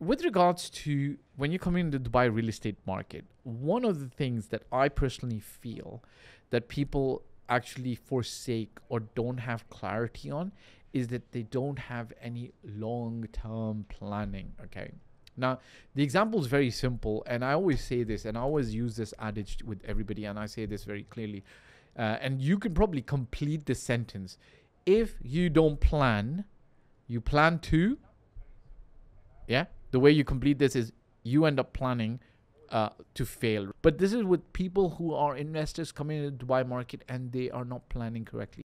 with regards to when you come in the Dubai real estate market, one of the things that I personally feel that people actually forsake or don't have clarity on is that they don't have any long-term planning. Okay. Now, the example is very simple, and I always say this, and I always use this adage with everybody, and I say this very clearly. Uh, and you can probably complete the sentence. If you don't plan, you plan to. Yeah, the way you complete this is you end up planning uh, to fail. But this is with people who are investors coming into the Dubai market and they are not planning correctly.